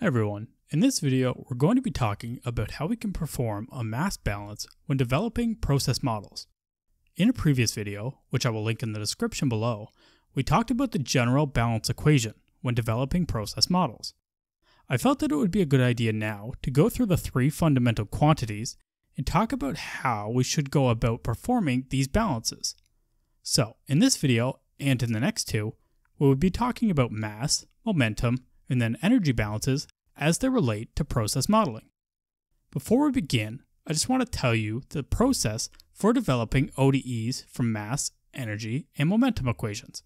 everyone. In this video, we're going to be talking about how we can perform a mass balance when developing process models. In a previous video, which I will link in the description below, we talked about the general balance equation when developing process models. I felt that it would be a good idea now to go through the three fundamental quantities and talk about how we should go about performing these balances. So, in this video and in the next two, we will be talking about mass, momentum, and then energy balances as they relate to process modeling. Before we begin, I just want to tell you the process for developing ODEs from mass, energy, and momentum equations.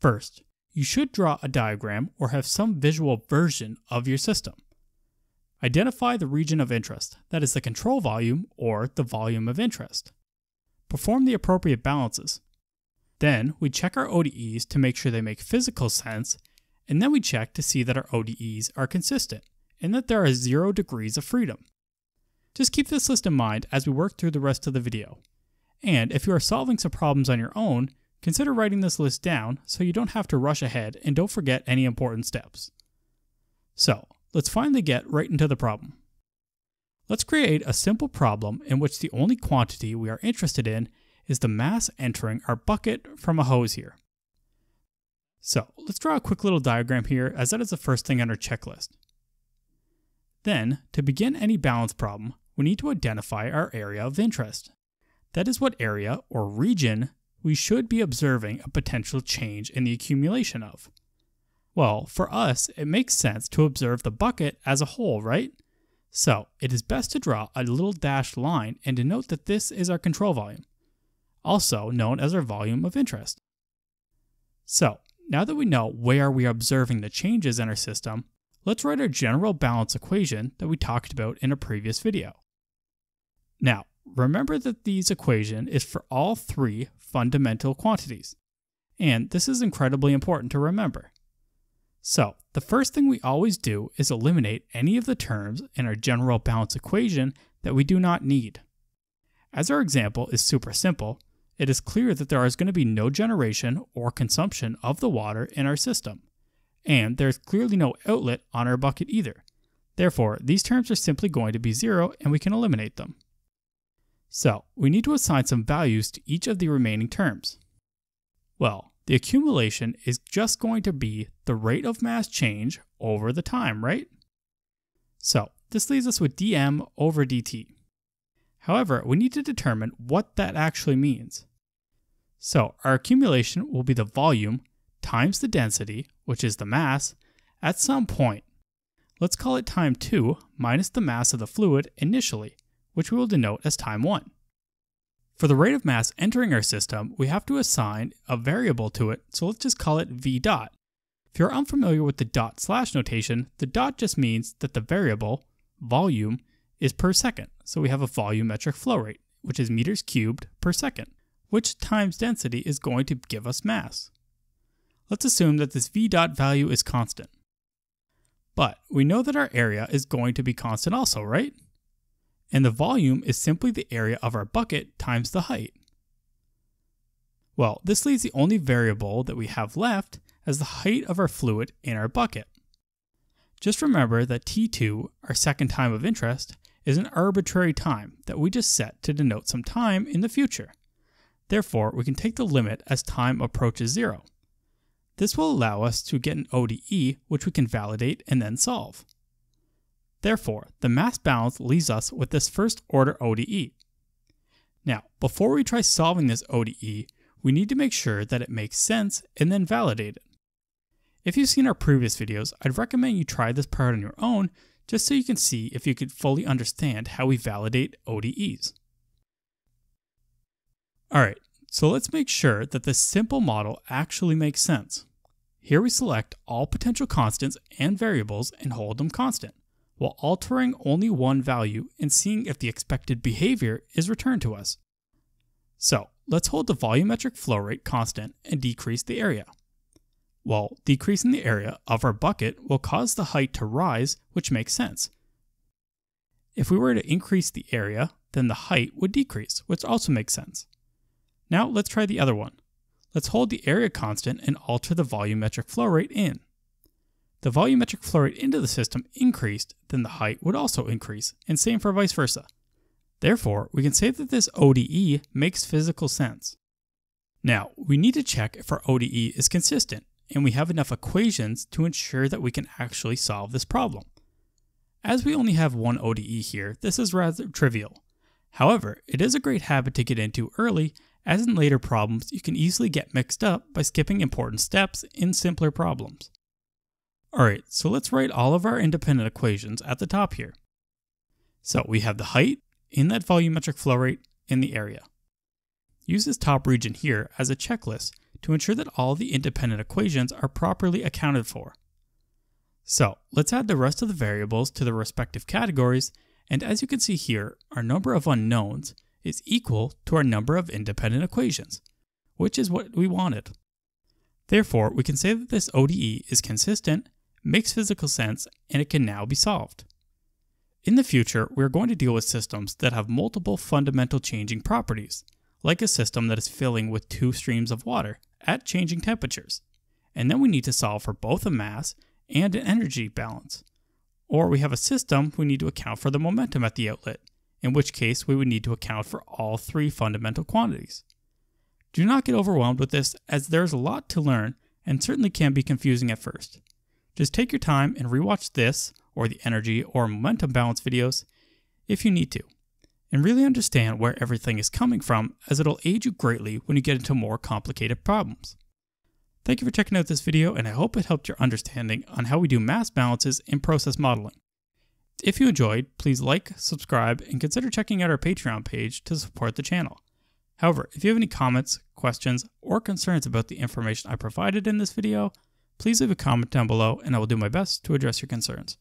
First, you should draw a diagram or have some visual version of your system. Identify the region of interest, that is the control volume or the volume of interest. Perform the appropriate balances. Then we check our ODEs to make sure they make physical sense and then we check to see that our ODEs are consistent and that there are zero degrees of freedom. Just keep this list in mind as we work through the rest of the video. And if you are solving some problems on your own, consider writing this list down so you don't have to rush ahead and don't forget any important steps. So, let's finally get right into the problem. Let's create a simple problem in which the only quantity we are interested in is the mass entering our bucket from a hose here. So let's draw a quick little diagram here as that is the first thing on our checklist. Then, to begin any balance problem, we need to identify our area of interest. That is what area, or region, we should be observing a potential change in the accumulation of. Well, for us, it makes sense to observe the bucket as a whole, right? So, it is best to draw a little dashed line and denote that this is our control volume, also known as our volume of interest. So, now that we know where we are observing the changes in our system, let's write our general balance equation that we talked about in a previous video. Now, remember that these equation is for all three fundamental quantities, and this is incredibly important to remember. So, the first thing we always do is eliminate any of the terms in our general balance equation that we do not need. As our example is super simple, it is clear that there is going to be no generation or consumption of the water in our system, and there is clearly no outlet on our bucket either. Therefore, these terms are simply going to be zero and we can eliminate them. So, we need to assign some values to each of the remaining terms. Well, the accumulation is just going to be the rate of mass change over the time, right? So, this leaves us with dm over dt. However, we need to determine what that actually means. So our accumulation will be the volume times the density, which is the mass, at some point. Let's call it time 2 minus the mass of the fluid initially, which we will denote as time 1. For the rate of mass entering our system, we have to assign a variable to it, so let's just call it v dot. If you're unfamiliar with the dot slash notation, the dot just means that the variable, volume, is per second, so we have a volumetric flow rate, which is meters cubed per second which times density is going to give us mass. Let's assume that this v dot value is constant. But we know that our area is going to be constant also, right? And the volume is simply the area of our bucket times the height. Well, this leaves the only variable that we have left as the height of our fluid in our bucket. Just remember that T2, our second time of interest, is an arbitrary time that we just set to denote some time in the future. Therefore, we can take the limit as time approaches zero. This will allow us to get an ODE which we can validate and then solve. Therefore, the mass balance leaves us with this first order ODE. Now, before we try solving this ODE, we need to make sure that it makes sense and then validate it. If you've seen our previous videos, I'd recommend you try this part on your own just so you can see if you could fully understand how we validate ODEs. Alright, so let's make sure that this simple model actually makes sense. Here we select all potential constants and variables and hold them constant, while altering only one value and seeing if the expected behavior is returned to us. So let's hold the volumetric flow rate constant and decrease the area. Well, decreasing the area of our bucket will cause the height to rise, which makes sense. If we were to increase the area, then the height would decrease, which also makes sense. Now let's try the other one. Let's hold the area constant and alter the volumetric flow rate in. the volumetric flow rate into the system increased, then the height would also increase, and same for vice versa. Therefore, we can say that this ODE makes physical sense. Now, we need to check if our ODE is consistent, and we have enough equations to ensure that we can actually solve this problem. As we only have one ODE here, this is rather trivial. However, it is a great habit to get into early, as in later problems you can easily get mixed up by skipping important steps in simpler problems. Alright, so let's write all of our independent equations at the top here. So we have the height in that volumetric flow rate in the area. Use this top region here as a checklist to ensure that all the independent equations are properly accounted for. So let's add the rest of the variables to the respective categories, and as you can see here, our number of unknowns is equal to our number of independent equations, which is what we wanted. Therefore, we can say that this ODE is consistent makes physical sense, and it can now be solved. In the future, we are going to deal with systems that have multiple fundamental changing properties, like a system that is filling with two streams of water at changing temperatures. And then we need to solve for both a mass and an energy balance. Or we have a system we need to account for the momentum at the outlet, in which case we would need to account for all three fundamental quantities. Do not get overwhelmed with this, as there is a lot to learn and certainly can be confusing at first. Just take your time and rewatch this, or the energy or momentum balance videos, if you need to, and really understand where everything is coming from, as it'll aid you greatly when you get into more complicated problems. Thank you for checking out this video, and I hope it helped your understanding on how we do mass balances in process modeling. If you enjoyed, please like, subscribe, and consider checking out our Patreon page to support the channel. However, if you have any comments, questions, or concerns about the information I provided in this video, please leave a comment down below and I will do my best to address your concerns.